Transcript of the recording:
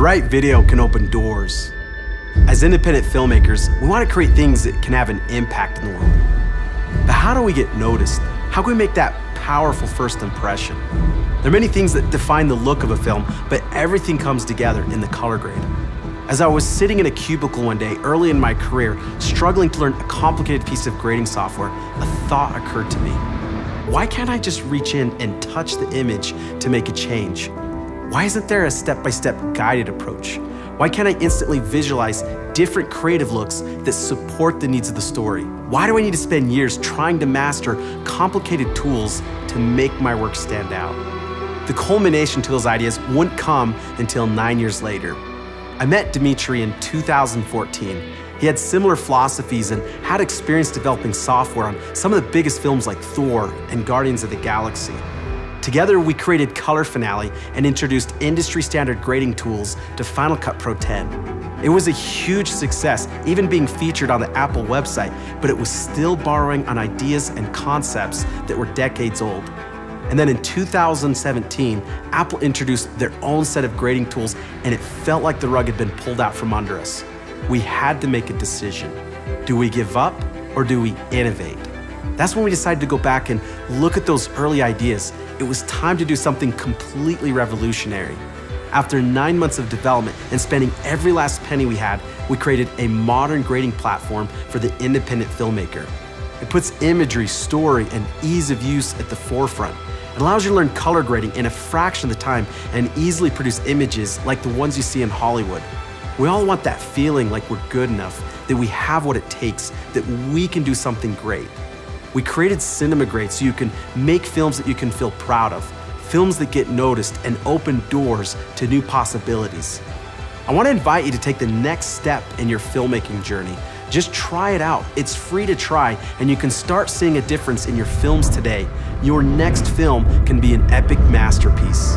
The right video can open doors. As independent filmmakers, we want to create things that can have an impact in the world. But how do we get noticed? How can we make that powerful first impression? There are many things that define the look of a film, but everything comes together in the color grade. As I was sitting in a cubicle one day early in my career, struggling to learn a complicated piece of grading software, a thought occurred to me. Why can't I just reach in and touch the image to make a change? Why isn't there a step by step guided approach? Why can't I instantly visualize different creative looks that support the needs of the story? Why do I need to spend years trying to master complicated tools to make my work stand out? The culmination to those ideas wouldn't come until nine years later. I met Dimitri in 2014. He had similar philosophies and had experience developing software on some of the biggest films like Thor and Guardians of the Galaxy. Together, we created Color Finale and introduced industry standard grading tools to Final Cut Pro 10. It was a huge success, even being featured on the Apple website, but it was still borrowing on ideas and concepts that were decades old. And then in 2017, Apple introduced their own set of grading tools, and it felt like the rug had been pulled out from under us. We had to make a decision. Do we give up or do we innovate? That's when we decided to go back and look at those early ideas. It was time to do something completely revolutionary. After nine months of development and spending every last penny we had, we created a modern grading platform for the independent filmmaker. It puts imagery, story, and ease of use at the forefront. It allows you to learn color grading in a fraction of the time and easily produce images like the ones you see in Hollywood. We all want that feeling like we're good enough, that we have what it takes, that we can do something great. We created Cinema Grade so you can make films that you can feel proud of, films that get noticed and open doors to new possibilities. I want to invite you to take the next step in your filmmaking journey. Just try it out. It's free to try, and you can start seeing a difference in your films today. Your next film can be an epic masterpiece.